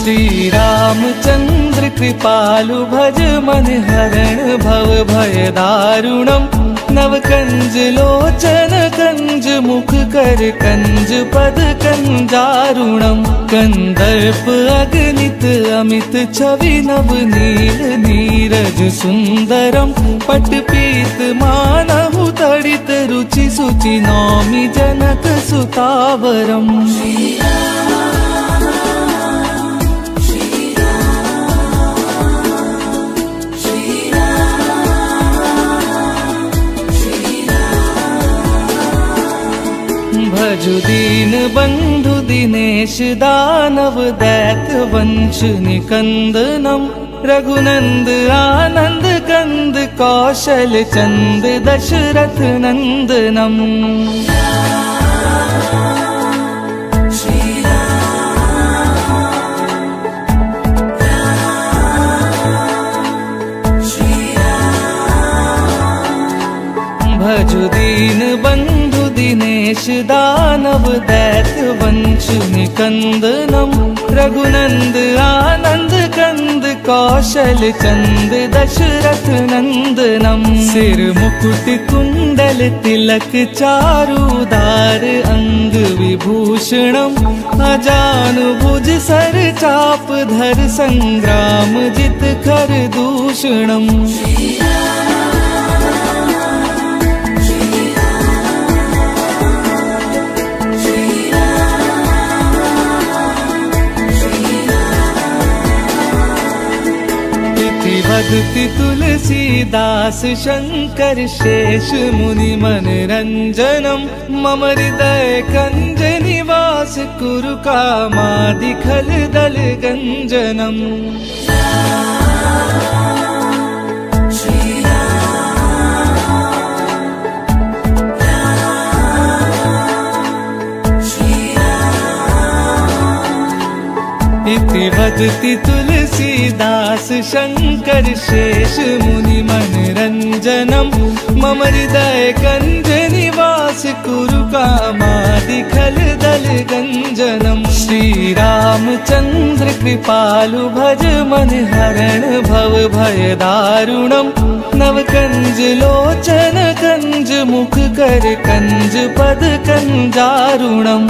श्रीरामचन्द्र कृपालु भज मन हरण भव भय दारुणम् नव कञ्ज लोचन कञ्ज मुख कर कञ्ज पद कञ्जारुणम् कन्दर्प अगणित अमित छवि नव नील नीरज सुन्दरम् पट्पीत मानहु तडित रुचि सुचि नौमि जनक सुतावरम् भजु दीन बन्धु दिनेश दानव दैत वंश निकन्दनम् रघुनन्द आनन्द कन्द कौशल चन्द दशरथ नन्दनम् भजु दीन बन्धु दिनेश दानव दैत वंश निकन्दनम् रघुनन्द आनन्द कन्द कौशल चन्द दशरथ नन्दनम् सिर मुकुट कुण्डल तिलक चारुदार अङ्ग विभूषणम् अजानुभुज सर चाप धर सङ्ग्राम जित खर दूषणम् तुलसीदास शङ्कर शेष मुनि मनरञ्जनम् मम हृदय कञ्ज निवास कुरु कामादि खल दल गञ्जनम् वदति तुलसीदास शङ्कर शेष मुनि मनरञ्जनम्। मम हृदय कञ्ज निवास कुरु कामादि खल दल गञ्जनम्। श्रीरामचन्द्र कृपालु भज मन हरण भव भय दारुणम्। नव कञ्ज लोचन कञ्ज मुख कर कञ्ज पद कञ्जारुणम्